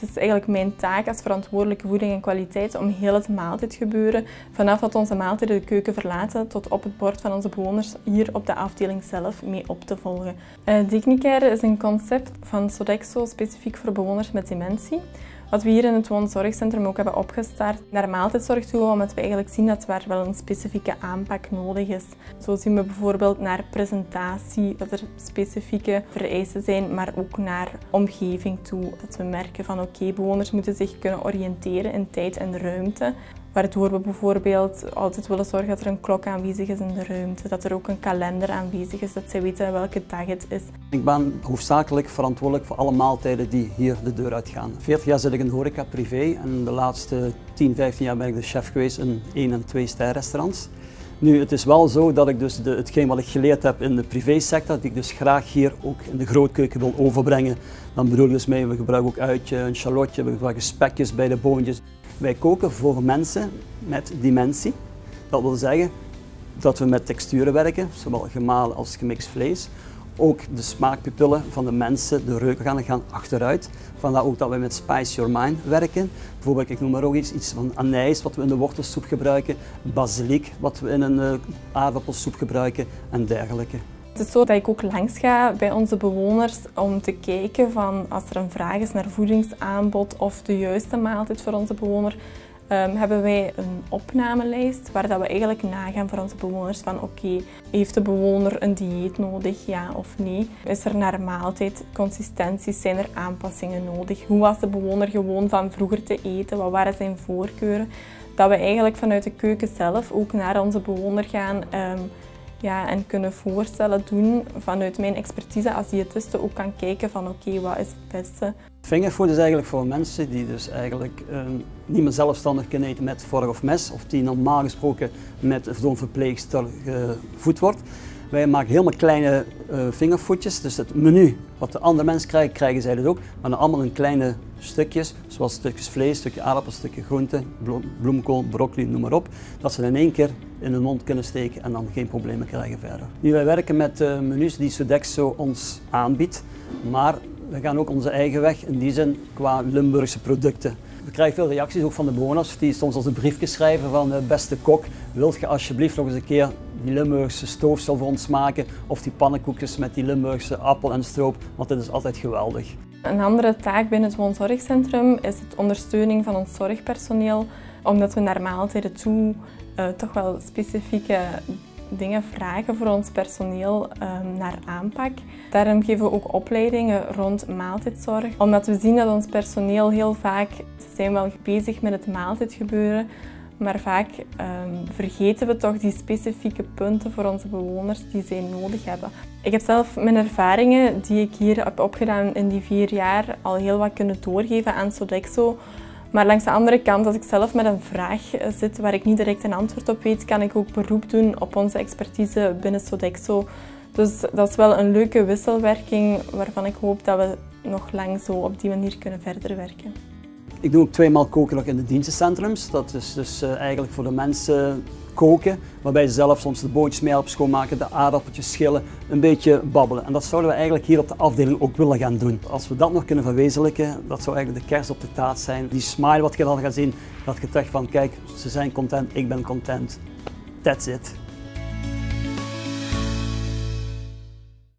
Het is eigenlijk mijn taak als verantwoordelijke voeding en kwaliteit om heel het maaltijdgebeuren, vanaf dat onze maaltijden de keuken verlaten tot op het bord van onze bewoners hier op de afdeling zelf mee op te volgen. Uh, Dignicare is een concept van Sodexo specifiek voor bewoners met dementie. Wat we hier in het woonzorgcentrum ook hebben opgestart naar maaltijdzorg toe, omdat we eigenlijk zien dat er wel een specifieke aanpak nodig is. Zo zien we bijvoorbeeld naar presentatie, dat er specifieke vereisten zijn, maar ook naar omgeving toe. Dat we merken van oké, bewoners moeten zich kunnen oriënteren in tijd en ruimte. Waardoor we bijvoorbeeld altijd willen zorgen dat er een klok aanwezig is in de ruimte, dat er ook een kalender aanwezig is, dat zij weten welke dag het is. Ik ben hoofdzakelijk verantwoordelijk voor alle maaltijden die hier de deur uitgaan. 40 jaar zit ik in horeca privé en de laatste 10, 15 jaar ben ik de chef geweest in 1 en 2 sterrestaurants. Nu, het is wel zo dat ik dus de, hetgeen wat ik geleerd heb in de privésector, dat ik dus graag hier ook in de grootkeuken wil overbrengen. Dan bedoel ik dus mee, we gebruiken ook uitje, een shallotje, we gebruiken spekjes bij de boontjes. Wij koken voor mensen met dementie. Dat wil zeggen dat we met texturen werken, zowel gemalen als gemixt vlees. Ook de smaakpupillen van de mensen, de reuken gaan, achteruit. Vandaar ook dat we met Spice Your Mind werken. Bijvoorbeeld, ik noem maar ook iets, iets van anijs wat we in de wortelsoep gebruiken, basiliek wat we in een uh, aardappelsoep gebruiken en dergelijke. Het is zo dat ik ook langs ga bij onze bewoners om te kijken van als er een vraag is naar voedingsaanbod of de juiste maaltijd voor onze bewoner, um, hebben wij een opnamelijst waar dat we eigenlijk nagaan voor onze bewoners van oké, heeft de bewoner een dieet nodig, ja of nee? Is er naar maaltijd consistenties, zijn er aanpassingen nodig? Hoe was de bewoner gewoon van vroeger te eten? Wat waren zijn voorkeuren? Dat we eigenlijk vanuit de keuken zelf ook naar onze bewoner gaan um, ja, en kunnen voorstellen doen vanuit mijn expertise als diëtiste ook kan kijken van oké, wat is het beste. Fingerfood is eigenlijk voor mensen die dus eigenlijk uh, niet meer zelfstandig kunnen eten met vork of mes of die normaal gesproken met zo'n verpleegster gevoed wordt. Wij maken helemaal kleine uh, vingervoetjes, dus het menu wat de andere mensen krijgen, krijgen zij dus ook, maar dan allemaal in kleine stukjes, zoals stukjes vlees, stukje aardappel, stukje groente, bloemkool, broccoli, noem maar op, dat ze in één keer in hun mond kunnen steken en dan geen problemen krijgen verder. Nu, wij werken met uh, menus die Sodexo ons aanbiedt, maar we gaan ook onze eigen weg in die zin qua Limburgse producten. We krijgen veel reacties ook van de bewoners die soms als een briefje schrijven van uh, beste kok, wilt je alsjeblieft nog eens een keer die Limburgse stoofsel voor ons maken of die pannenkoekjes met die Limburgse appel en stroop, want dit is altijd geweldig. Een andere taak binnen het woonzorgcentrum is het ondersteuning van ons zorgpersoneel, omdat we naar maaltijden toe uh, toch wel specifieke dingen vragen voor ons personeel um, naar aanpak. Daarom geven we ook opleidingen rond maaltijdzorg, omdat we zien dat ons personeel heel vaak, ze zijn wel bezig met het maaltijdgebeuren, maar vaak um, vergeten we toch die specifieke punten voor onze bewoners die zij nodig hebben. Ik heb zelf mijn ervaringen die ik hier heb opgedaan in die vier jaar al heel wat kunnen doorgeven aan Sodexo. Maar langs de andere kant, als ik zelf met een vraag zit waar ik niet direct een antwoord op weet, kan ik ook beroep doen op onze expertise binnen Sodexo. Dus dat is wel een leuke wisselwerking waarvan ik hoop dat we nog lang zo op die manier kunnen verder werken. Ik doe ook tweemaal koken in de dienstencentrums. Dat is dus uh, eigenlijk voor de mensen koken, waarbij ze zelf soms de bootjes mee helpen schoonmaken, de aardappeltjes schillen, een beetje babbelen. En dat zouden we eigenlijk hier op de afdeling ook willen gaan doen. Als we dat nog kunnen verwezenlijken, dat zou eigenlijk de kerst op de taart zijn. Die smile wat je dan gaat zien, dat je zegt van kijk, ze zijn content, ik ben content. That's it.